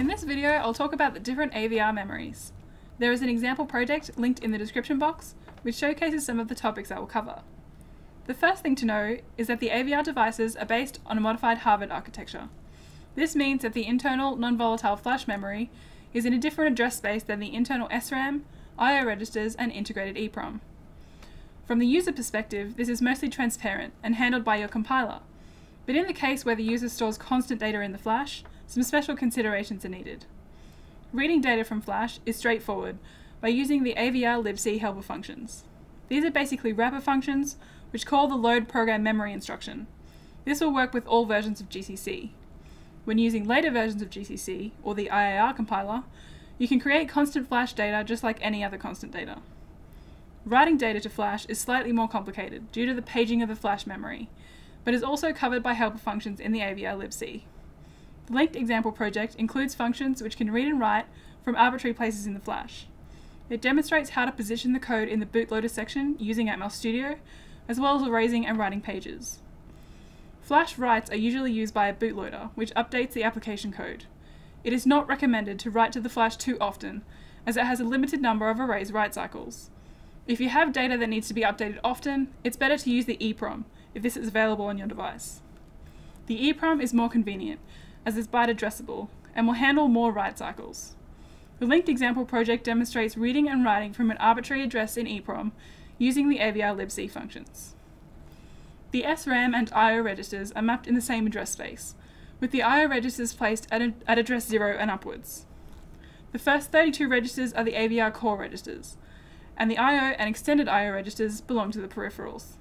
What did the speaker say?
In this video, I'll talk about the different AVR memories. There is an example project linked in the description box, which showcases some of the topics I will cover. The first thing to know is that the AVR devices are based on a modified Harvard architecture. This means that the internal non-volatile flash memory is in a different address space than the internal SRAM, I.O. registers, and integrated EEPROM. From the user perspective, this is mostly transparent and handled by your compiler. But in the case where the user stores constant data in the flash, some special considerations are needed. Reading data from flash is straightforward by using the AVR libc helper functions. These are basically wrapper functions which call the load program memory instruction. This will work with all versions of GCC. When using later versions of GCC, or the IAR compiler, you can create constant flash data just like any other constant data. Writing data to flash is slightly more complicated due to the paging of the flash memory, but is also covered by helper functions in the AVR libc. The linked example project includes functions which can read and write from arbitrary places in the flash. It demonstrates how to position the code in the bootloader section using Atmel Studio, as well as erasing and writing pages. Flash writes are usually used by a bootloader, which updates the application code. It is not recommended to write to the flash too often, as it has a limited number of erase write cycles. If you have data that needs to be updated often, it's better to use the EEPROM if this is available on your device. The EEPROM is more convenient, as it's byte addressable, and will handle more write cycles. The linked example project demonstrates reading and writing from an arbitrary address in EEPROM using the AVR libc functions. The SRAM and IO registers are mapped in the same address space, with the IO registers placed at, a, at address 0 and upwards. The first 32 registers are the AVR core registers, and the IO and extended IO registers belong to the peripherals.